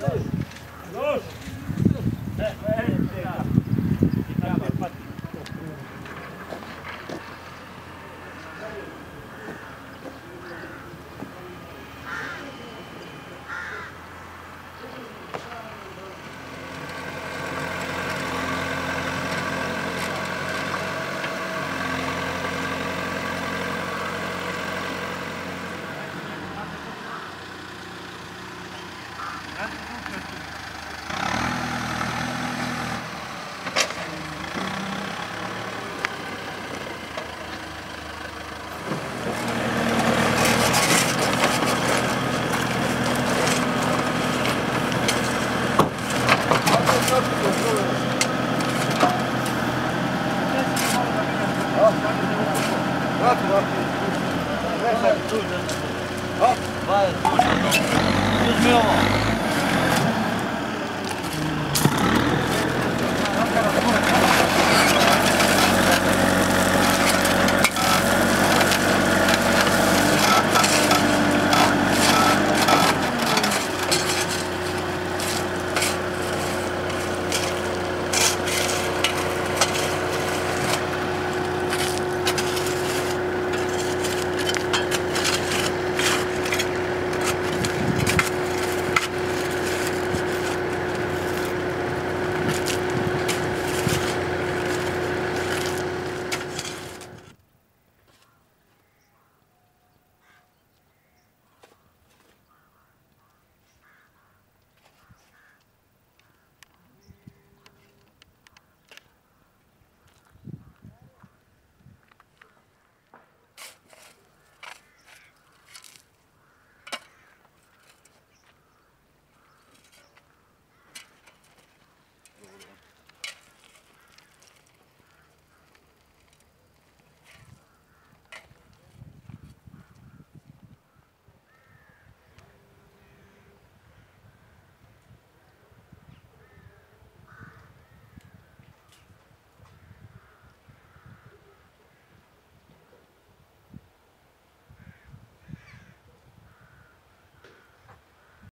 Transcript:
Vai, vai.